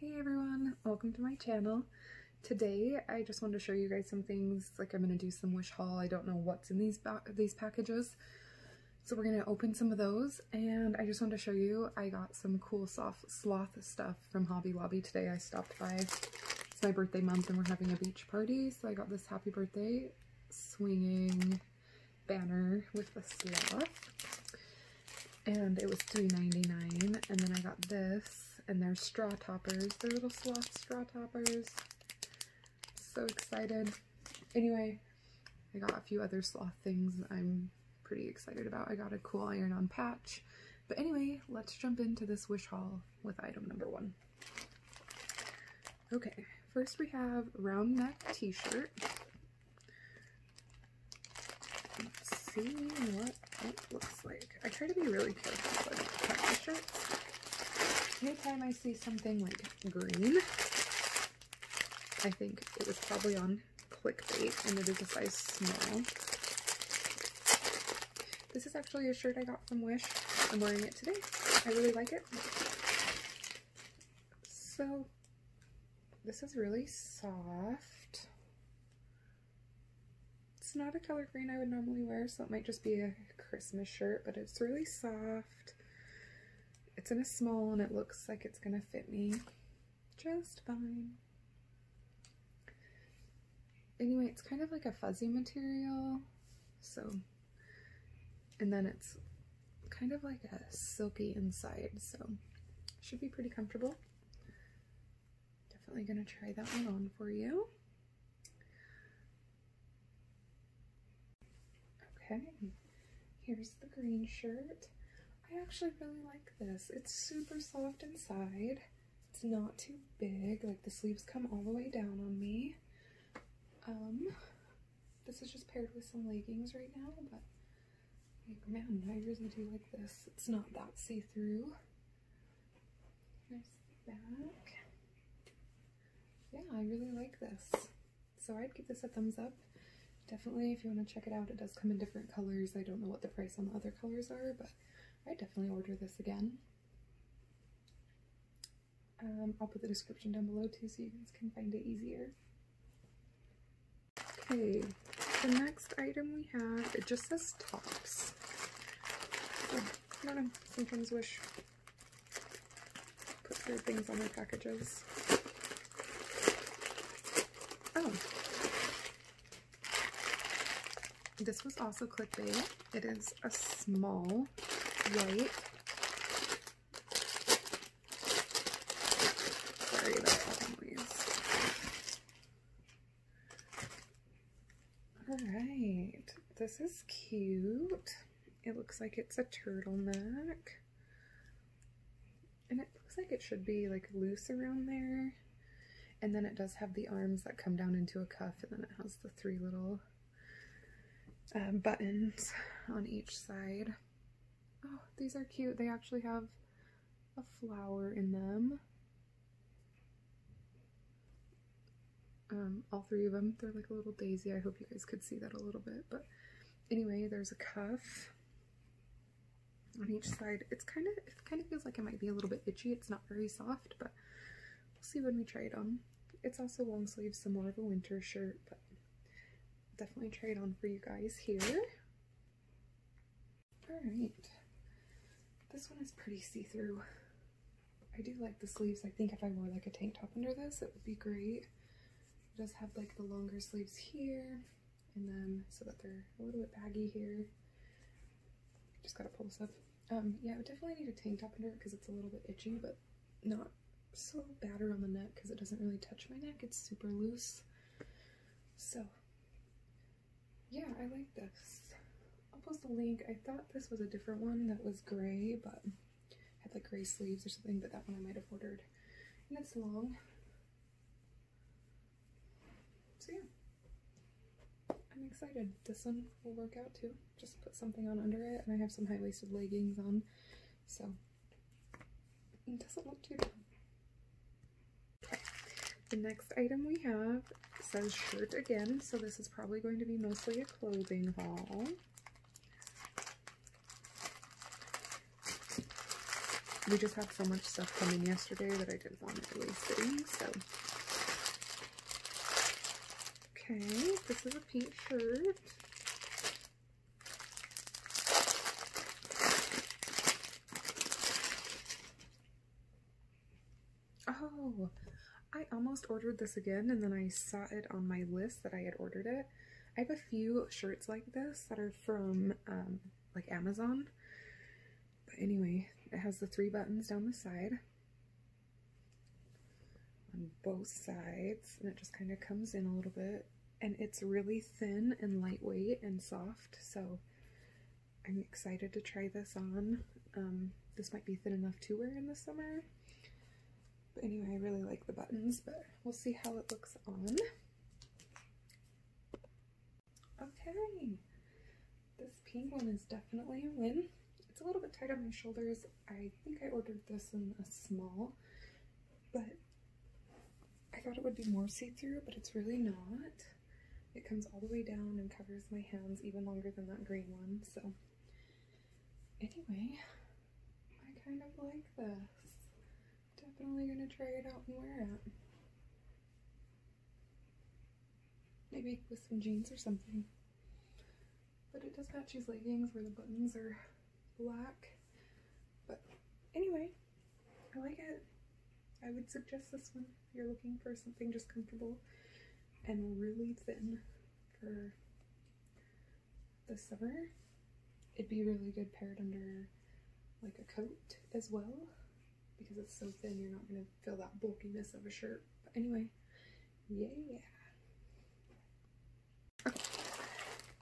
Hey everyone, welcome to my channel. Today I just wanted to show you guys some things, like I'm going to do some wish haul. I don't know what's in these these packages. So we're going to open some of those and I just wanted to show you I got some cool soft sloth stuff from Hobby Lobby today. I stopped by. It's my birthday month and we're having a beach party. So I got this happy birthday swinging banner with the sloth and it was $3.99 and then I got this and they're straw toppers. They're little sloth straw toppers. So excited. Anyway, I got a few other sloth things I'm pretty excited about. I got a cool iron-on patch. But anyway, let's jump into this wish haul with item number one. Okay, first we have round neck t-shirt. Let's see what it looks like. I try to be really careful with cut the shirts anytime I see something like green, I think it was probably on clickbait and it is a size small. This is actually a shirt I got from Wish. I'm wearing it today. I really like it. So, this is really soft. It's not a color green I would normally wear, so it might just be a Christmas shirt, but it's really soft. It's in a small and it looks like it's gonna fit me just fine. Anyway, it's kind of like a fuzzy material. So, and then it's kind of like a silky inside. So, should be pretty comfortable. Definitely gonna try that one on for you. Okay, here's the green shirt. I actually really like this. It's super soft inside. It's not too big. Like the sleeves come all the way down on me. Um, this is just paired with some leggings right now, but like, man, I really do like this. It's not that see-through. Nice back. Yeah, I really like this. So I'd give this a thumbs up. Definitely, if you want to check it out, it does come in different colors. I don't know what the price on the other colors are, but I definitely order this again. Um, I'll put the description down below too so you guys can find it easier. Okay, the next item we have, it just says tops. Oh, I don't know, sometimes wish put weird things on their packages. Oh. This was also clickbait. It is a small white. Sorry about that noise. Alright, this is cute. It looks like it's a turtleneck. And it looks like it should be like loose around there. And then it does have the arms that come down into a cuff and then it has the three little um, buttons on each side. Oh, these are cute. They actually have a flower in them. Um, all three of them. They're like a little daisy. I hope you guys could see that a little bit. But anyway, there's a cuff on each side. It's kind of, it kind of feels like it might be a little bit itchy. It's not very soft, but we'll see when we try it on. It's also long sleeves, so more of a winter shirt, but definitely try it on for you guys here. All right. This one is pretty see-through. I do like the sleeves. I think if I wore like a tank top under this, it would be great. It does have like the longer sleeves here and then so that they're a little bit baggy here. Just gotta pull this up. Um, yeah, I would definitely need a tank top under it because it's a little bit itchy, but not so bad around the neck because it doesn't really touch my neck. It's super loose. So, yeah, I like this. Post a link. I thought this was a different one that was gray, but had like gray sleeves or something, but that one I might have ordered. And it's long. So yeah, I'm excited. This one will work out too. Just put something on under it, and I have some high-waisted leggings on, so it doesn't look too bad. The next item we have says shirt again, so this is probably going to be mostly a clothing haul. We just had so much stuff come in yesterday that I didn't want to really sitting, so. Okay, this is a pink shirt. Oh, I almost ordered this again and then I saw it on my list that I had ordered it. I have a few shirts like this that are from um, like Amazon. But anyway, it has the three buttons down the side on both sides and it just kind of comes in a little bit and it's really thin and lightweight and soft so I'm excited to try this on. Um, this might be thin enough to wear in the summer. But anyway, I really like the buttons, but we'll see how it looks on. Okay, this pink one is definitely a win. A little bit tight on my shoulders. I think I ordered this in a small, but I thought it would be more see-through, but it's really not. It comes all the way down and covers my hands even longer than that green one, so anyway, I kind of like this. Definitely gonna try it out and wear it. Maybe with some jeans or something. But it does match these leggings where the buttons are black. But anyway, I like it. I would suggest this one if you're looking for something just comfortable and really thin for the summer. It'd be really good paired under like a coat as well because it's so thin you're not going to feel that bulkiness of a shirt. But anyway, yeah.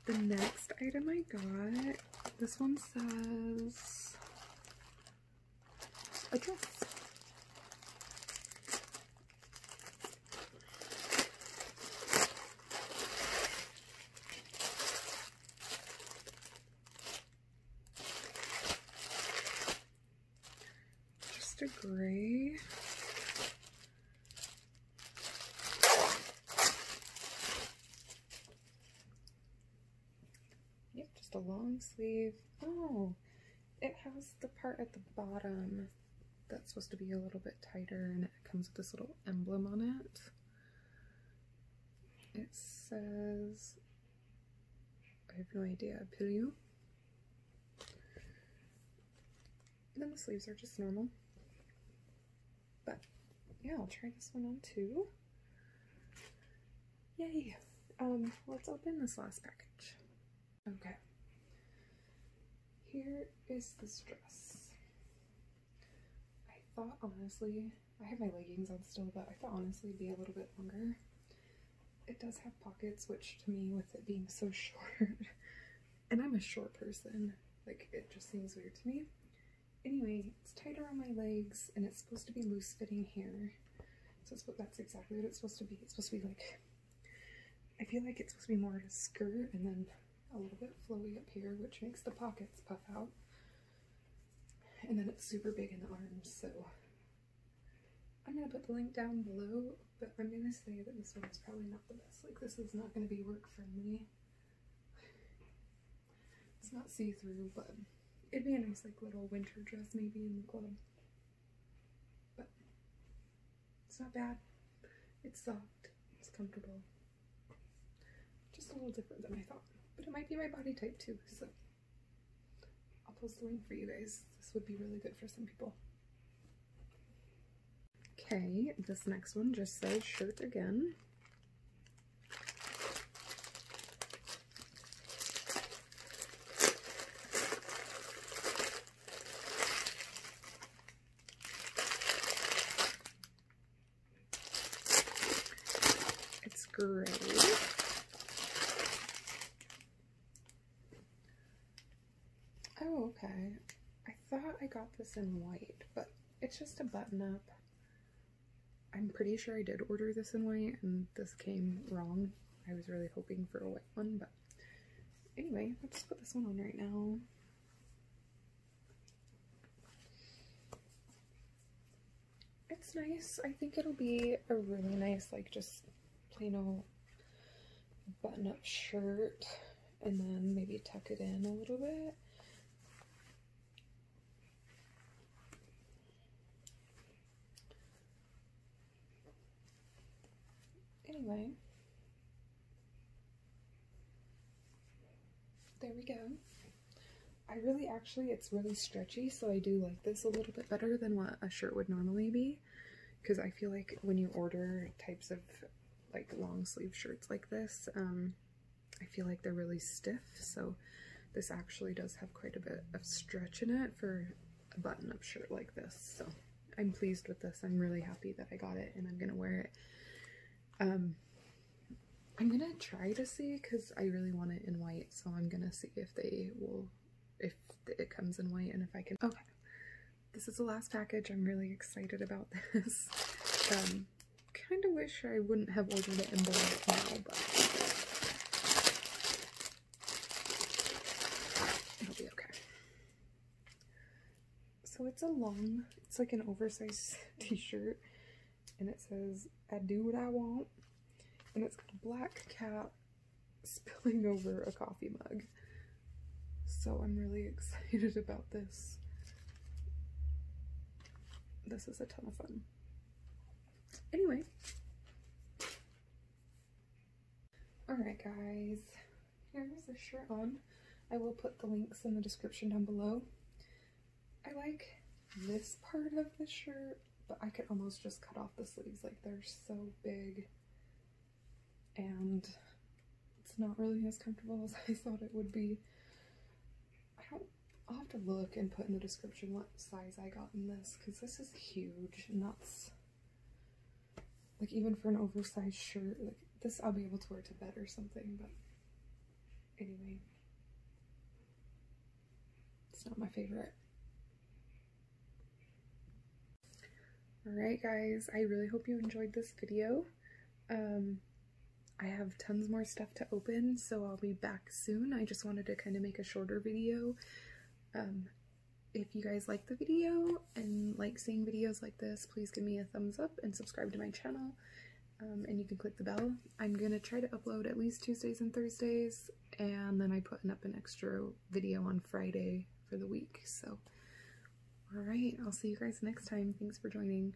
The next item I got, this one says a dress. Just a gray. A long sleeve. Oh, it has the part at the bottom that's supposed to be a little bit tighter and it comes with this little emblem on it. It says, I have no idea. And then the sleeves are just normal. But yeah, I'll try this one on too. Yay! Um, let's open this last package. Okay. Here is this dress. I thought honestly, I have my leggings on still, but I thought honestly it'd be a little bit longer. It does have pockets, which to me, with it being so short, and I'm a short person, like it just seems weird to me. Anyway, it's tighter on my legs and it's supposed to be loose fitting here. So that's exactly what it's supposed to be. It's supposed to be like, I feel like it's supposed to be more of a skirt and then a little bit flowy up here, which makes the pockets puff out. And then it's super big in the arms, so I'm gonna put the link down below, but I'm gonna say that this one is probably not the best. Like this is not gonna be work friendly. It's not see-through, but It'd be a nice like little winter dress maybe in the club. But it's not bad. It's soft. It's comfortable. Just a little different than I thought. But it might be my body type too, so I'll post the link for you guys. This would be really good for some people. Okay, this next one just says shirt again. gray. Oh, okay. I thought I got this in white, but it's just a button up. I'm pretty sure I did order this in white and this came wrong. I was really hoping for a white one, but anyway, let's put this one on right now. It's nice. I think it'll be a really nice, like, just plain old button-up shirt and then maybe tuck it in a little bit. Anyway, there we go. I really actually, it's really stretchy, so I do like this a little bit better than what a shirt would normally be. Because I feel like when you order types of like long sleeve shirts like this, um, I feel like they're really stiff. So this actually does have quite a bit of stretch in it for a button up shirt like this. So I'm pleased with this. I'm really happy that I got it and I'm gonna wear it. Um, I'm gonna try to see because I really want it in white. So I'm gonna see if they will, if it comes in white and if I can. Okay, this is the last package. I'm really excited about this. Um, kind of wish I wouldn't have ordered it in black now, but it'll be okay. So it's a long, it's like an oversized t-shirt, and it says, I do what I want, and it's got a black cat spilling over a coffee mug. So I'm really excited about this. This is a ton of fun. Anyway. Alright guys, here's the shirt on. I will put the links in the description down below. I like this part of the shirt, but I could almost just cut off the sleeves. Like they're so big and it's not really as comfortable as I thought it would be. I don't, I'll have to look and put in the description what size I got in this because this is huge and that's like even for an oversized shirt, like this I'll be able to wear to bed or something, but anyway. It's not my favorite. Alright guys, I really hope you enjoyed this video. Um, I have tons more stuff to open, so I'll be back soon. I just wanted to kind of make a shorter video. Um, if you guys like the video and like seeing videos like this, please give me a thumbs up and subscribe to my channel. Um, and you can click the bell. I'm going to try to upload at least Tuesdays and Thursdays, and then I put up an extra video on Friday for the week. So, alright, I'll see you guys next time. Thanks for joining.